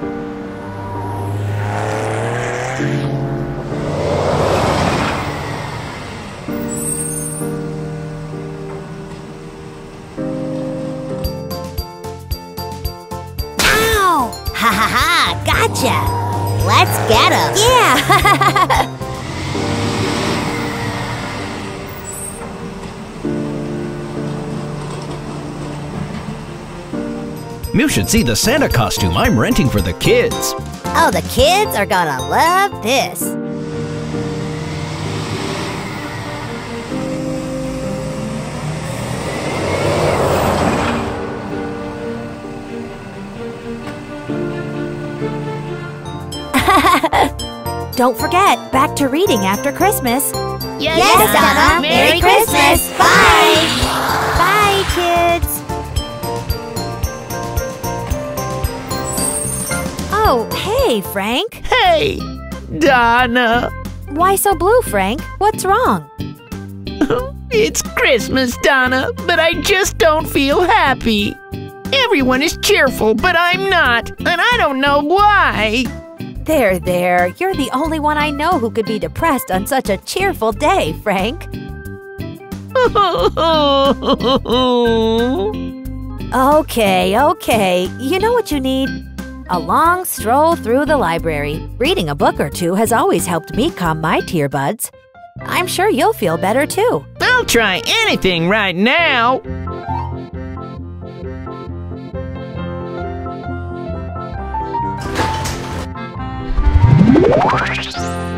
Ow! Ha ha ha! Gotcha! Let's get him! Yeah! You should see the Santa costume I'm renting for the kids. oh, the kids are gonna love this. Don't forget, back to reading after Christmas. Yes, Yes, Donna. Donna. Merry Merry Christmas. Christmas. Bye. Bye, kids! Oh, hey, Frank. Hey, Donna. Why so blue, Frank? What's wrong? It's Christmas, Donna, but I just don't feel happy. Everyone is cheerful, but I'm not, and I don't know why. There, there. You're the only one I know who could be depressed on such a cheerful day, Frank. Okay, okay. You know what you need? A long stroll through the library. Reading a book or two has always helped me calm my tear buds. I'm sure you'll feel better too. I'll try anything right now. Uh,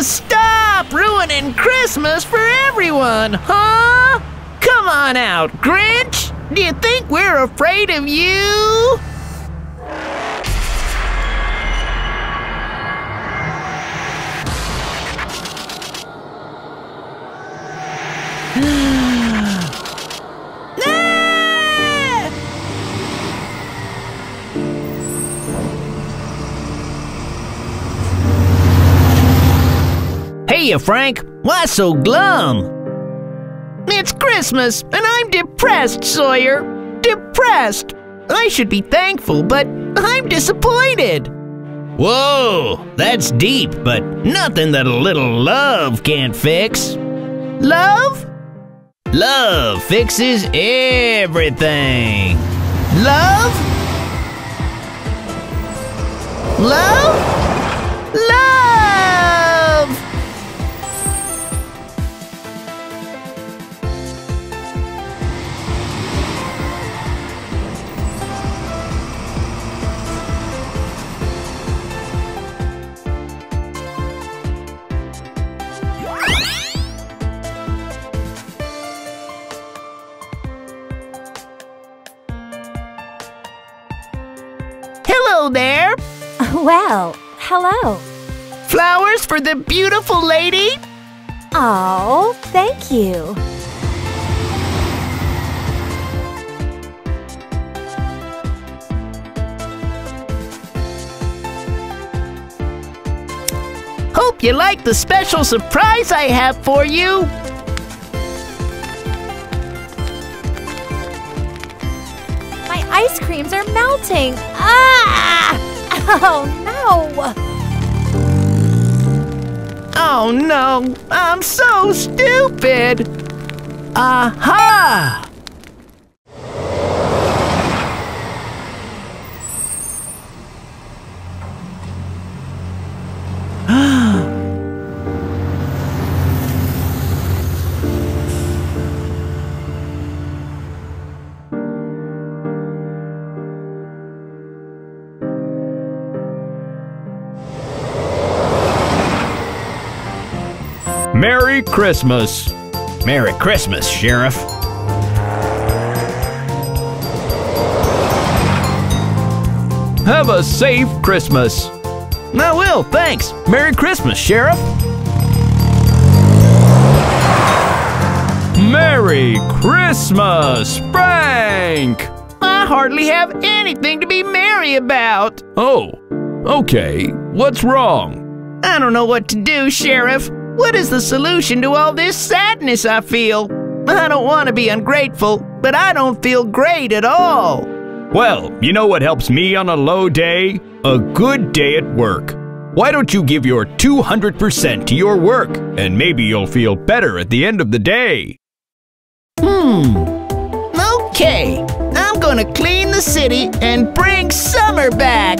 why stop ruining Christmas for everyone, huh? Come on out, Grinch. Do you think we're afraid of you? Frank. Why so glum? It's Christmas, and I'm depressed, Sawyer. Depressed. I should be thankful, but I'm disappointed. Whoa, that's deep, but nothing that a little love can't fix. Love? Love fixes everything. Love? Love? Hello there! Well, hello. Flowers for the beautiful lady? Oh, thank you. Hope you like the special surprise I have for you. Ice creams are melting. Ah! Oh no! Oh no, I'm so stupid. Aha! Merry Christmas. Merry Christmas, Sheriff. Have a safe Christmas. I will, thanks. Merry Christmas, Sheriff. Merry Christmas, Frank! I hardly have anything to be merry about. Oh, okay. What's wrong? I don't know what to do, Sheriff. What is the solution to all this sadness I feel? I don't want to be ungrateful, but I don't feel great at all. Well, you know what helps me on a low day? A good day at work. Why don't you give your 200% to your work, and maybe you'll feel better at the end of the day? Hmm. Okay, I'm gonna clean the city and bring summer back.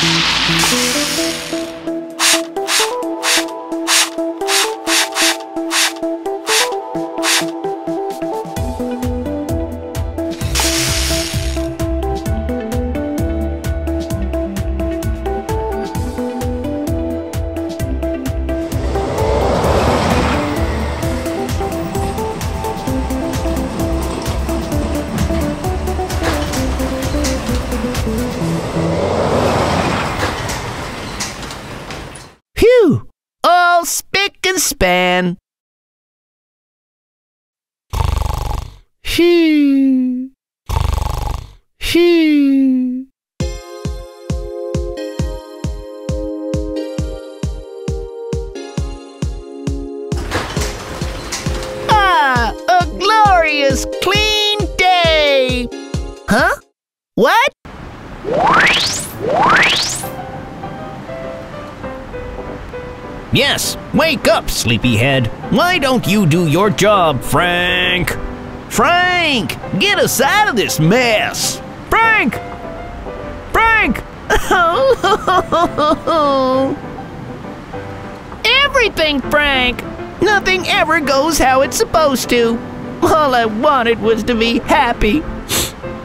Phew! All Phew. Phew. Ah, a glorious clean day. Huh? What? Yes, wake up, sleepyhead. Why don't you do your job, Frank? Frank, get us out of this mess. Frank! Frank! Everything, Frank! Nothing ever goes how it's supposed to. All I wanted was to be happy.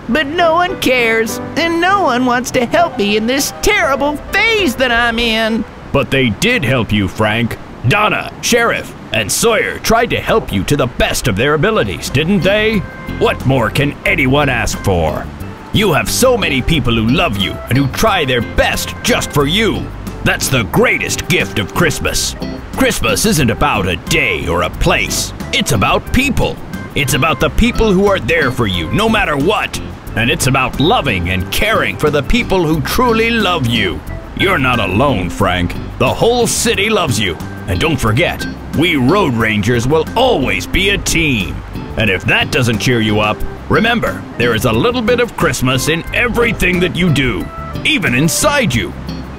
But no one cares, and no one wants to help me in this terrible phase that I'm in. But they did help you, Frank. Donna, Sheriff, and Sawyer tried to help you to the best of their abilities, didn't they? What more can anyone ask for? You have so many people who love you and who try their best just for you. That's the greatest gift of Christmas. Christmas isn't about a day or a place, it's about people. It's about the people who are there for you no matter what. And it's about loving and caring for the people who truly love you. You're not alone, Frank. The whole city loves you. And don't forget, we Road Rangers will always be a team. And if that doesn't cheer you up, remember, there is a little bit of Christmas in everything that you do, even inside you.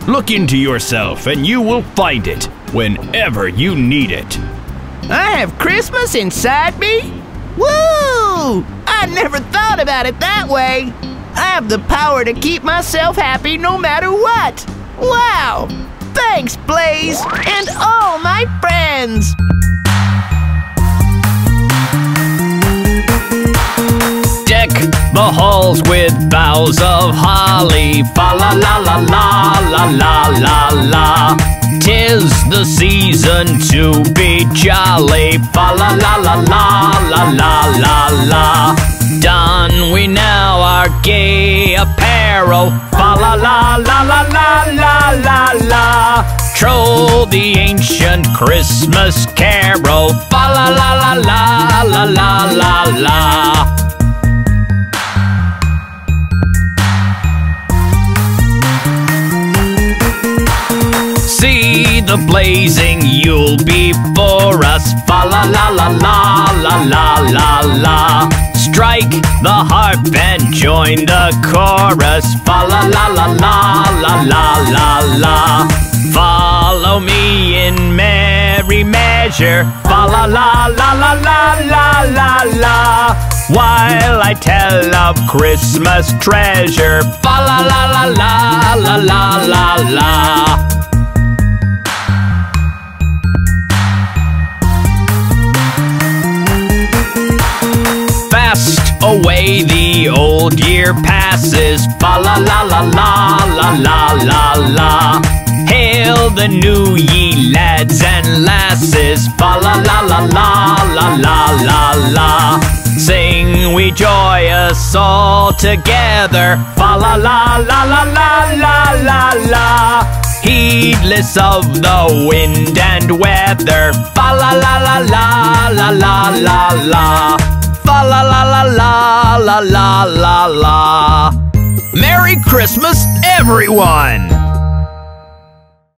Look into yourself and you will find it whenever you need it. I have Christmas inside me? Woo! I never thought about it that way. I have the power to keep myself happy no matter what. Wow! Thanks, Blaze, and all my friends! Deck the halls with boughs of holly. Fa la la la la la la la la. Tis the season to be jolly. Fa la la la la la la la la. Don we now gay apparel. Fa la la la la la la la la. Troll the ancient Christmas carol. Fa la la la la la la la la. See the blazing Yule before us. Fa la la la la la la la la. Strike the harp and join the chorus. Fa la la la la la la la la. Follow me in merry measure. Fa la la la la la la la la. While I tell of Christmas treasure. Fa la la la la la la la la. Away the old year passes. Fa la la la la la la la la. Hail the new ye lads and lasses. Fa la la la la la la la la. Sing we joyous all together. Fa la la la la la la la la. Heedless of the wind and weather. Fa la la la la la la la la. Fa la la la la la la la la. Merry Christmas, everyone!